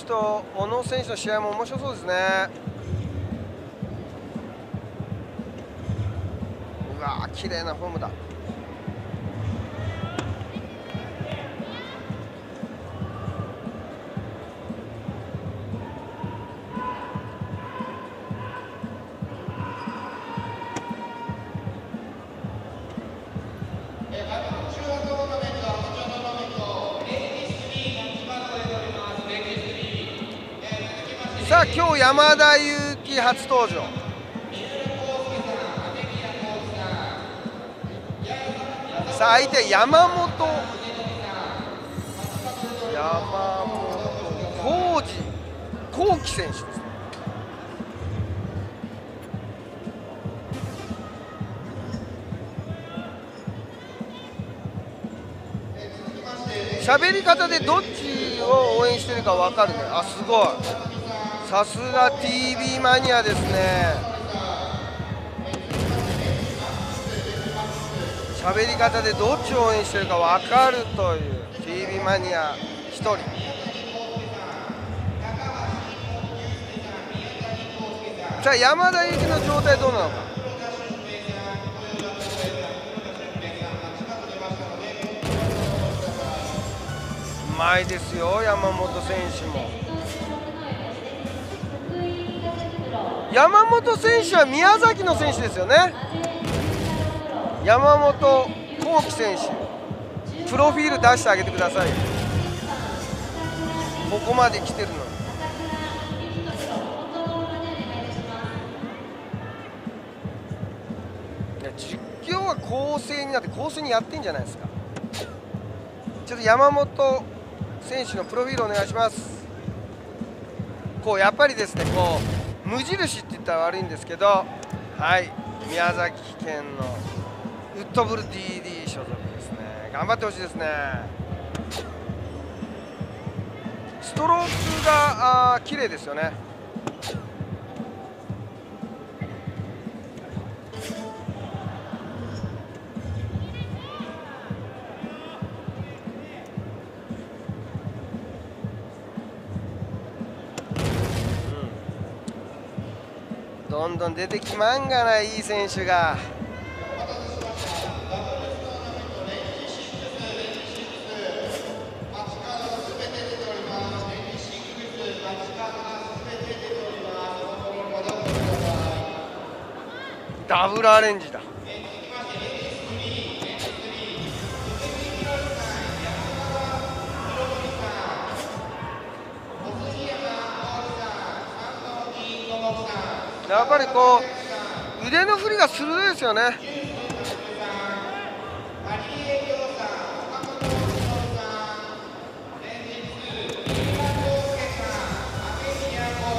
手と小野選手の試合も面白そうですね。うわ綺麗なフォームだ。今日山田裕貴初登場。さあ相手山本。山本浩二。浩樹選手です。ね喋り方でどっちを応援してるか分かるね。あすごい。さすが TV マニアですね。喋り方でどっちを応援してるか分かるという TV マニア1人。さあ山田裕貴の状態どうなのか。うまいですよ山本選手も。山本選手は宮崎の選手ですよね。山本幸輝選手。プロフィール出してあげてください。ここまで来てるのに。いや実況は公正になって公正にやってんじゃないですか。ちょっと山本選手のプロフィールお願いします。こうやっぱりですねこう無印って言ったら悪いんですけどはい宮崎県のウッドブル DD 所属ですね。頑張ってほしいですね。ストロークがあー綺麗ですよね。どん出てきまんがないい選手が。ダブルアレンジだ。やっぱりこう腕の振りが鋭いですよね。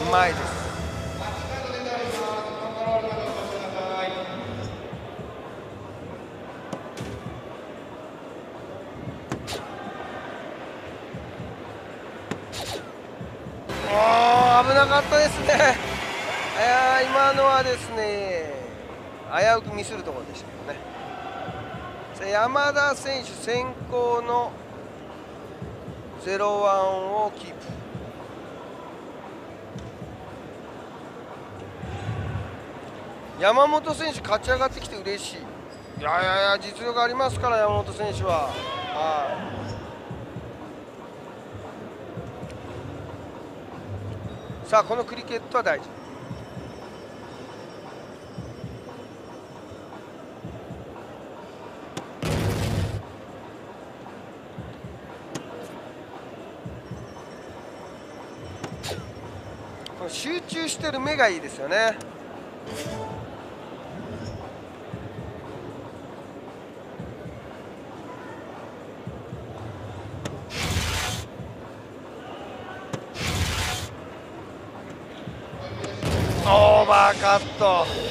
うまいです。お危なかったですね。いや今のはですね危うくミスるところでしたけどね。山田選手先行の0-1をキープ。山本選手勝ち上がってきて嬉しい。いやいやいや実力ありますから山本選手は。はい。さあこのクリケットは大事。集中してる目がいいですよね。オーバーカット。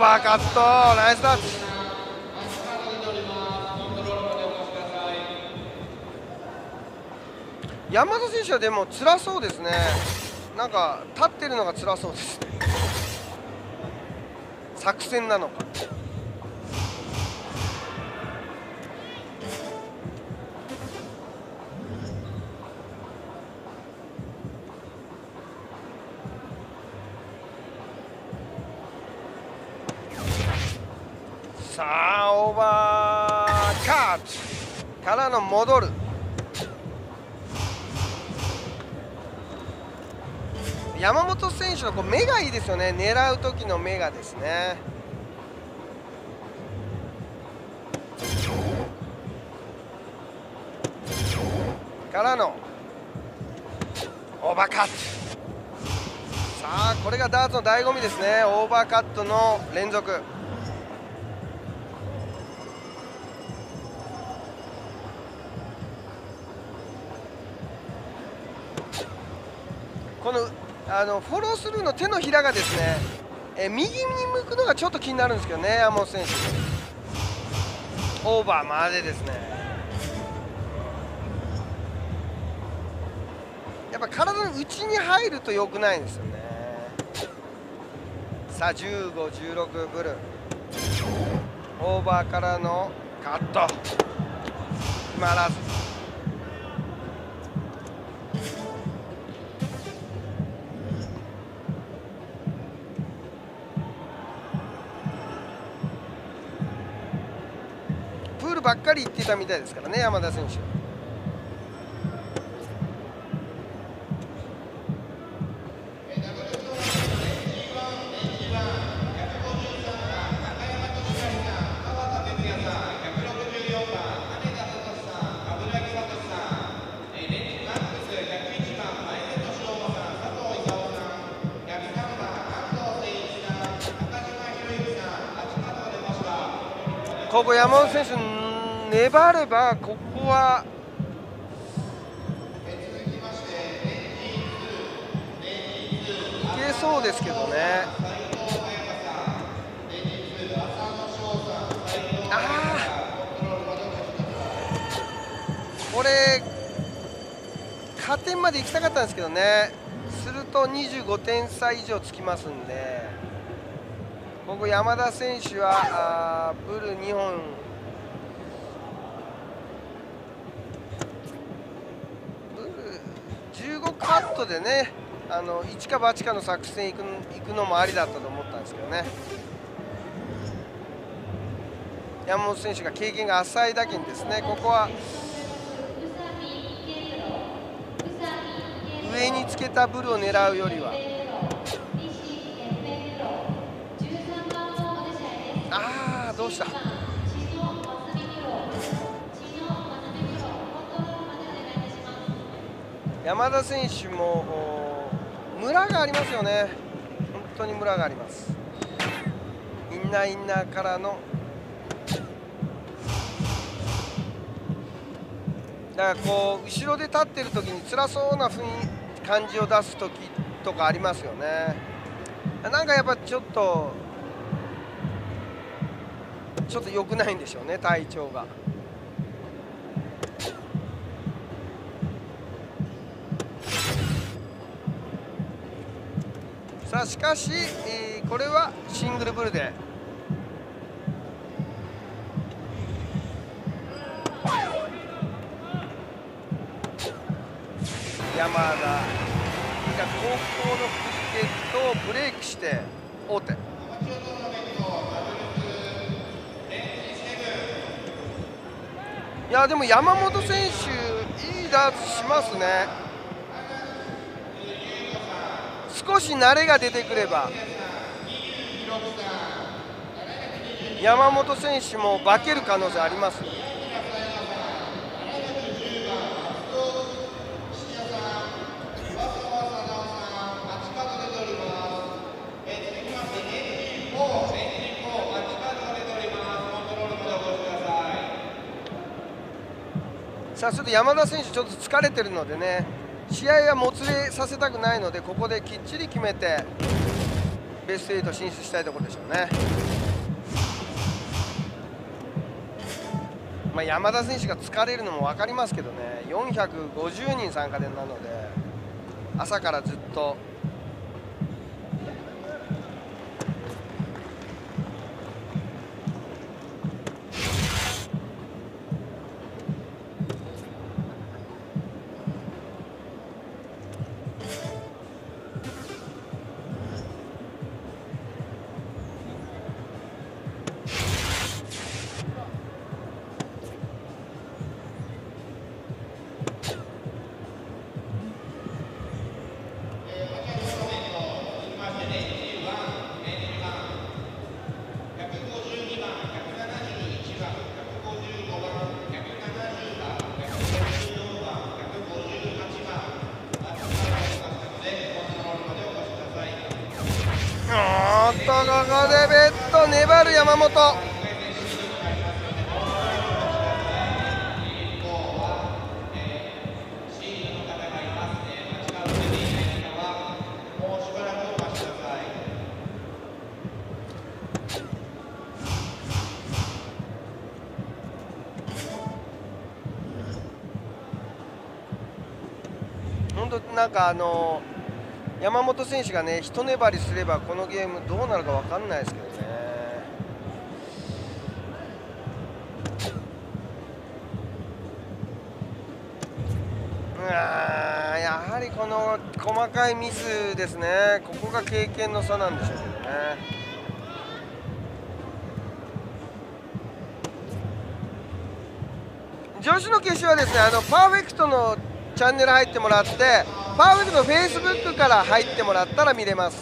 バーカットナイスタッチ山田選手はでも辛そうですね。なんか立ってるのが辛そうですね。作戦なのか。さあオーバーカットからの戻る。山本選手のこう目がいいですよね。狙う時の目がですね。からの。オーバーカット。さあこれがダーツの醍醐味ですね。オーバーカットの連続。このあのフォロースルーの手のひらがですね、え右に向くのがちょっと気になるんですけどね山本選手。オーバーまでですね。やっぱ体の内に入ると良くないんですよね。さあ1516ブルオーバーからのカット。決まらず。ばっかり行ってたみたいですからね山田選手。ここ山本選手粘ればここはいけそうですけどね。ああこれ加点まで行きたかったんですけどね。すると25点差以上つきますんで。ここ山田選手はブル2本ブル15カットでねあの一か八かの作戦いくいくのもありだったと思ったんですけどね山本選手が経験が浅いだけにですねここは上につけたブルを狙うよりは。ああどうした？山田選手もムラがありますよね。本当にムラがあります。インナーインナーからの。だからこう後ろで立ってる時に辛そうな雰囲感じを出す時とかありますよね。なんかやっぱちょっとちょっと良くないんでしょうね体調が。さあしかし、えー、これはシングルブルで山田が高校のクリケットをブレイクして大手。いやでも山本選手いいダーツしますね少し慣れが出てくれば山本選手も化ける可能性あります。さあちょっと山田選手ちょっと疲れてるのでね。試合はもつれさせたくないのでここできっちり決めてベスト8進出したいところでしょうね、まあ、山田選手が疲れるのも分かりますけどね。450人参加でなので朝からずっと山本。当なんかあの山本選手がね一粘りすればこのゲームどうなるか分かんないですけどね。あやはりこの細かいミスですね、ここが経験の差なんでしょうけどね。女子の決勝はですねあのパーフェクトのチャンネル入ってもらってパーフェクトのフェイスブックから入ってもらったら見れます。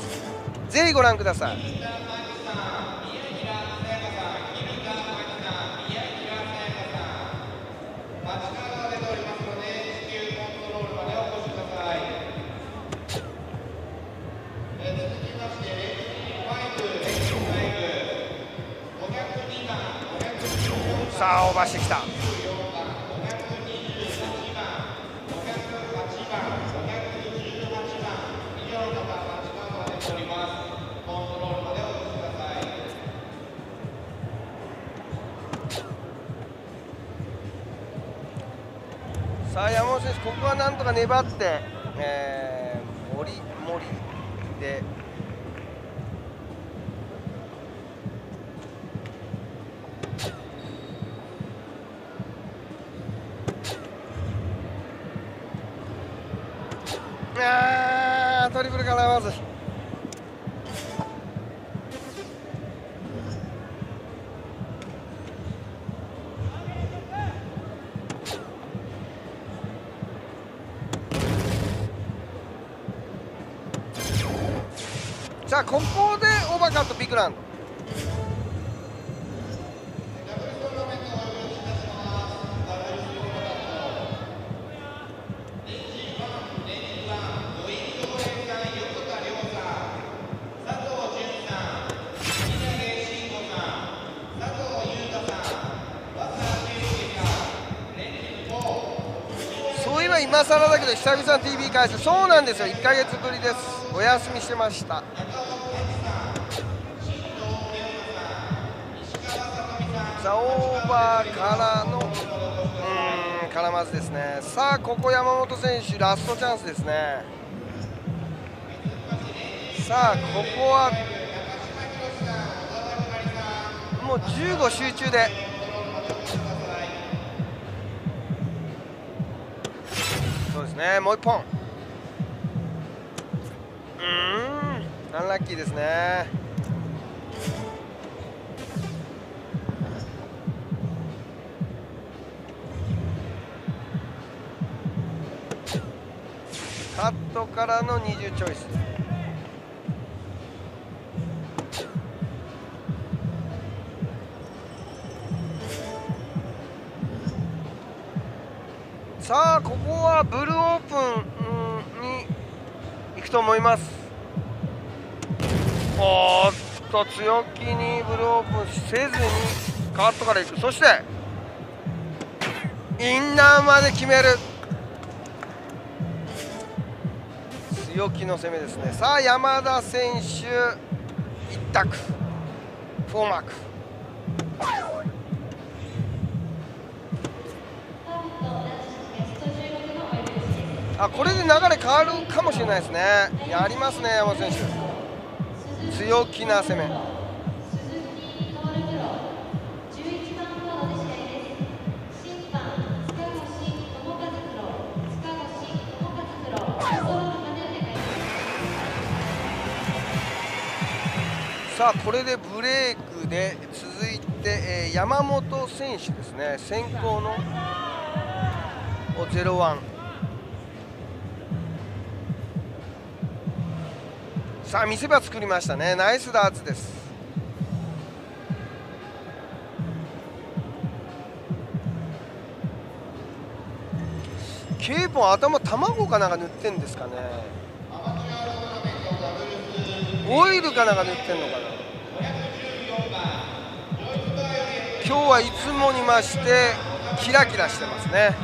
ぜひご覧ください。さあオーバーしてきたさあ山本選手、ここはなんとか粘って、えー、森森で。さあここでオーバーカットビッグランド。そういえば今更だけど久々 TV 開催。そうなんですよ。1か月ぶりです。お休みしてました。ザオーバーからのうん絡まずですね。さあここ山本選手ラストチャンスですね。さあここはもう15集中で。そうですねもう1本。うんアンラッキーですね。カットからの20チョイス。さあここはブルーオープンに行くと思います。おっと強気にブルーオープンせずにカットから行く。そしてインナーまで決める。強気の攻めですね。さあ山田選手一択。フォーマーク。あこれで流れ変わるかもしれないですね。やりますね山田選手。強気な攻め。さあこれでブレークで続いて、えー、山本選手ですね。先行の0-1さあ見せ場作りましたね。ナイスダーツです。ケーポン頭卵かなんか塗ってんですかね。オイルかなんか塗ってんのかな？今日はいつもに増してキラキラしてますね。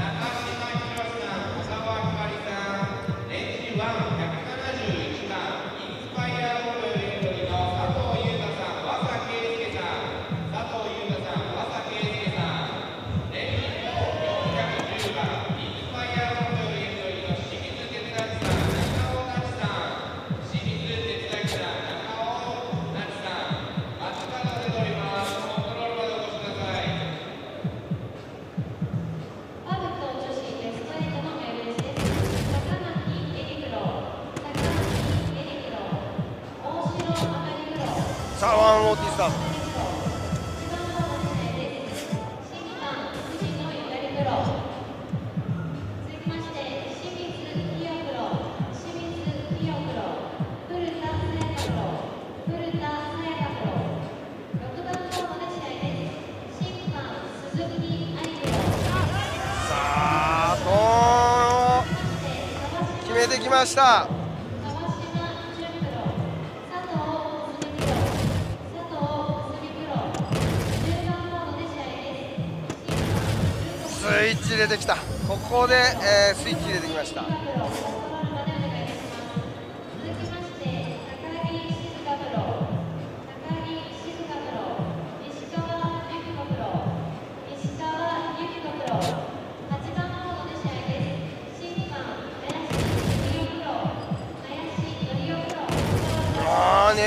ました。スイッチ出てきた。ここで、えー、スイッチ出てきました。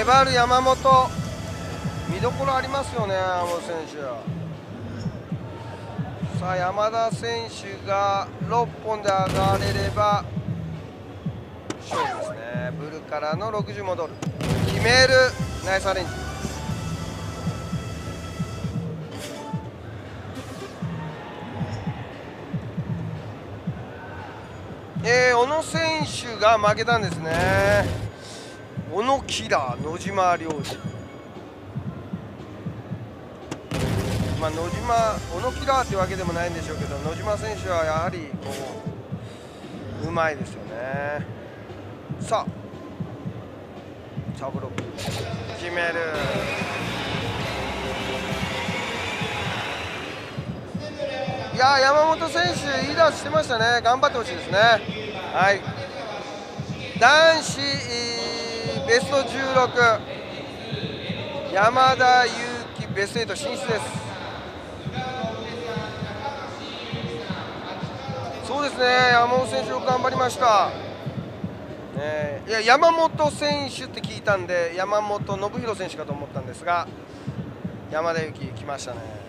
粘る山本。見どころありますよね山本選手。さあ山田選手が6本で上がれれば勝利ですね。ブルからの60戻る。決める。ナイスアレンジ。えー、小野選手が負けたんですね。小野キラー野島良二。まあ、野島小野キラーってわけでもないんでしょうけど野島選手はやはりこううまいですよね。さあ。サブロック。決める。いや山本選手いいダしてましたね。頑張ってほしいですね。はい。男子ベスト16山田裕貴ベスト8進出です。そうですね山本選手よく頑張りました、ね、いや山本選手って聞いたんで山本信弘選手かと思ったんですが山田裕貴来ましたね。